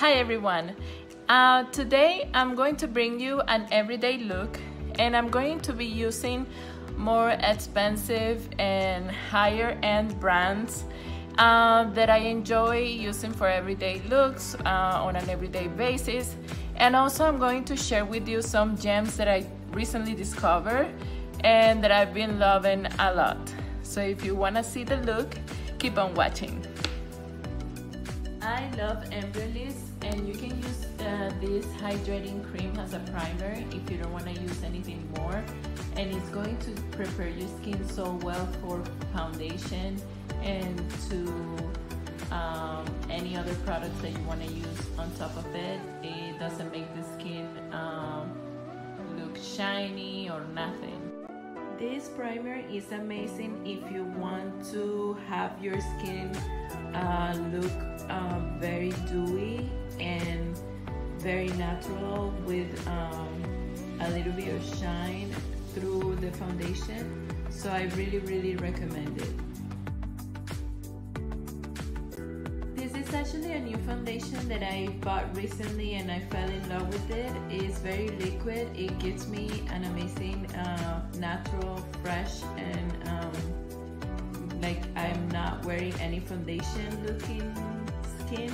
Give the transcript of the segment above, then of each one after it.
Hi everyone. Uh, today I'm going to bring you an everyday look and I'm going to be using more expensive and higher end brands uh, that I enjoy using for everyday looks uh, on an everyday basis. And also I'm going to share with you some gems that I recently discovered and that I've been loving a lot. So if you wanna see the look, keep on watching. I love Embryolisse and you can use uh, this hydrating cream as a primer if you don't want to use anything more. And it's going to prepare your skin so well for foundation and to um, any other products that you want to use on top of it. It doesn't make the skin um, look shiny or nothing. This primer is amazing if you want to have your skin uh, look uh, very dewy very natural with um, a little bit of shine through the foundation so I really really recommend it. This is actually a new foundation that I bought recently and I fell in love with it. It's very liquid. It gives me an amazing uh, natural fresh and um, like I'm not wearing any foundation looking skin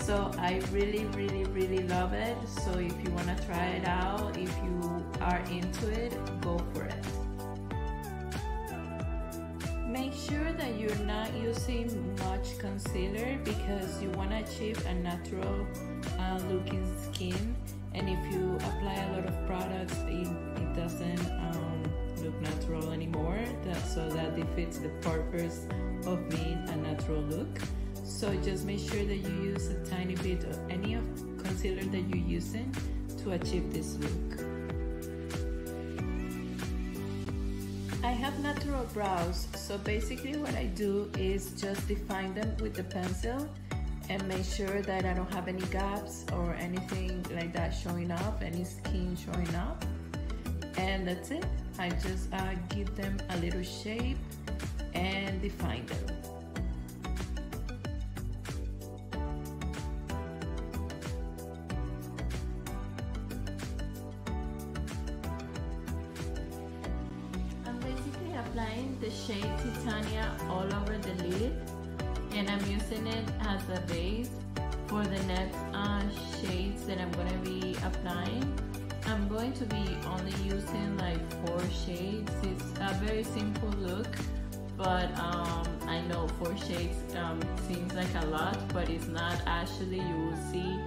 so I really really really love it. So if you want to try it out if you are into it go for it. Make sure that you're not using much concealer because you want to achieve a natural uh, looking skin. And if you apply a lot of products it, it doesn't um, look natural anymore. That, so that defeats the purpose of being a natural look so just make sure that you use a tiny bit of any of concealer that you're using to achieve this look. I have natural brows, so basically what I do is just define them with the pencil and make sure that I don't have any gaps or anything like that showing up, any skin showing up. And that's it. I just uh, give them a little shape and define them. The shade Titania all over the lid and I'm using it as a base for the next uh, shades that I'm going to be applying. I'm going to be only using like four shades. It's a very simple look but um, I know four shades um, seems like a lot but it's not actually you will see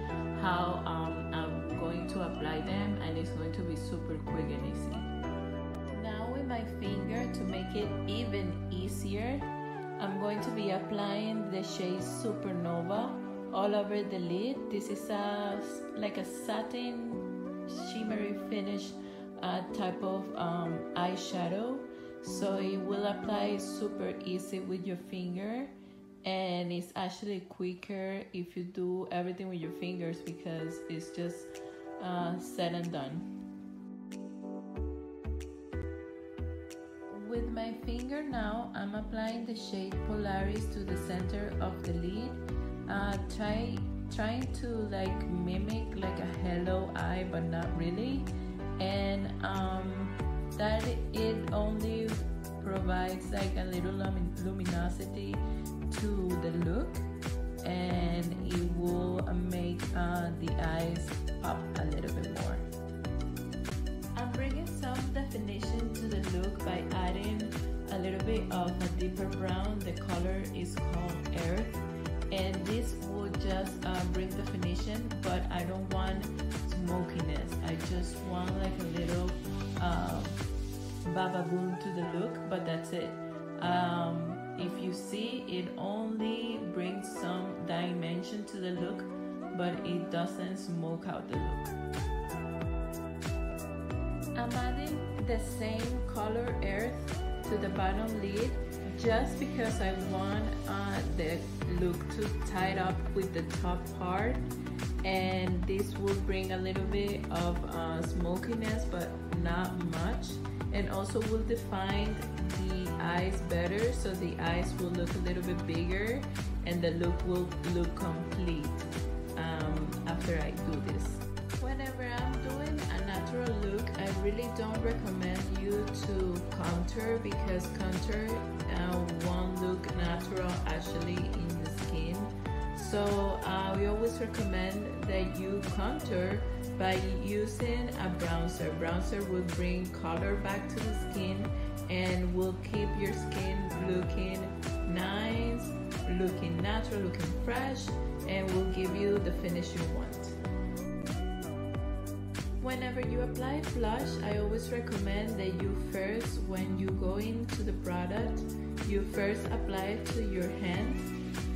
how um, I'm going to apply them and it's going to be super quick and easy it even easier. I'm going to be applying the shade Supernova all over the lid. This is a like a satin shimmery finish uh, type of um, eyeshadow. So it will apply super easy with your finger and it's actually quicker if you do everything with your fingers because it's just uh, said and done. My finger now, I'm applying the shade Polaris to the center of the lid. Uh, try trying to like mimic like a halo eye, but not really. And um, that it only provides like a little lumin luminosity to the look, and it will make uh, the eyes pop a little bit more. I'm bringing some definition to the look by adding a little bit of a deeper brown. The color is called Earth and this will just uh, bring definition but I don't want smokiness. I just want like a little uh, baba boom to the look but that's it. Um, if you see it only brings some dimension to the look but it doesn't smoke out the look. I'm adding the same color earth to the bottom lid just because I want uh, the look to tie up with the top part and this will bring a little bit of uh, smokiness but not much and also will define the eyes better so the eyes will look a little bit bigger and the look will look complete um, after I do this. Whenever I'm doing a natural look, I really don't recommend you to contour because contour uh, won't look natural actually in the skin. So uh, we always recommend that you contour by using a bronzer. Bronzer will bring color back to the skin and will keep your skin looking nice, looking natural, looking fresh, and will give you the finish you want. Whenever you apply blush, I always recommend that you first, when you go into the product, you first apply it to your hands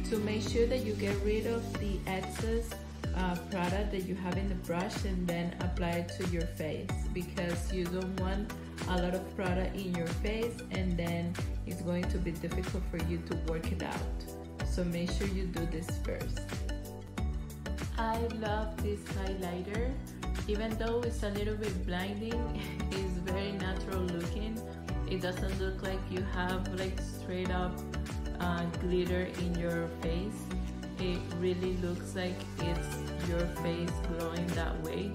to make sure that you get rid of the excess uh, product that you have in the brush and then apply it to your face because you don't want a lot of product in your face and then it's going to be difficult for you to work it out. So make sure you do this first. I love this highlighter. Even though it's a little bit blinding, it's very natural looking. It doesn't look like you have like straight up uh, glitter in your face it really looks like it's your face glowing that way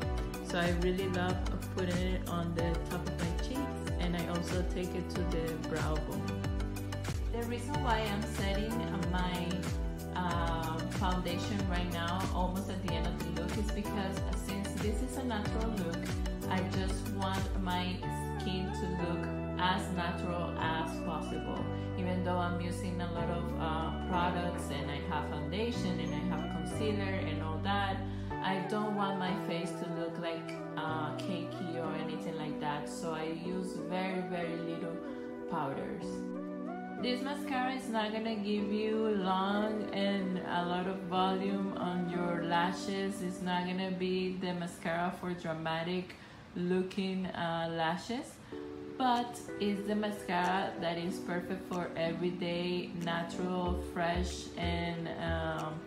so I really love putting it on the top of my cheeks and I also take it to the brow bone. The reason why I'm setting my uh, foundation right now almost at the end of the look is because this is a natural look. I just want my skin to look as natural as possible. Even though I'm using a lot of uh, products and I have foundation and I have concealer and all that I don't want my face to look like uh, cakey or anything like that. So I use very very little powders this mascara is not gonna give you long and a lot of volume on your lashes. It's not gonna be the mascara for dramatic looking uh, lashes but it's the mascara that is perfect for everyday natural fresh and um,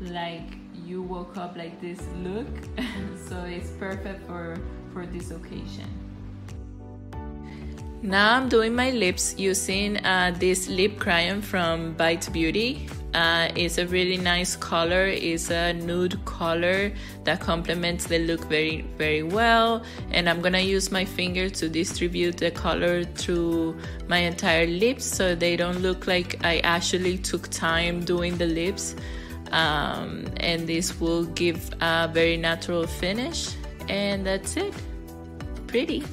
like you woke up like this look. So it's perfect for for this occasion now I'm doing my lips using uh, this lip crayon from Bite Beauty uh, it's a really nice color. It's a nude color that complements the look very, very well. And I'm gonna use my finger to distribute the color through my entire lips so they don't look like I actually took time doing the lips. Um, and this will give a very natural finish. And that's it. Pretty.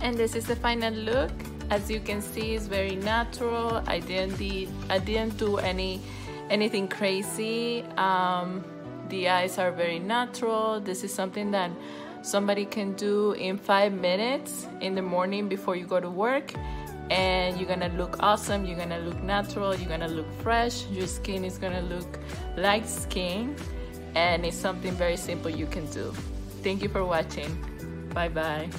And this is the final look. As you can see it's very natural. I didn't I didn't do any anything crazy. Um, the eyes are very natural. This is something that somebody can do in five minutes in the morning before you go to work. And you're gonna look awesome. You're gonna look natural. You're gonna look fresh. Your skin is gonna look like skin. And it's something very simple you can do. Thank you for watching. Bye bye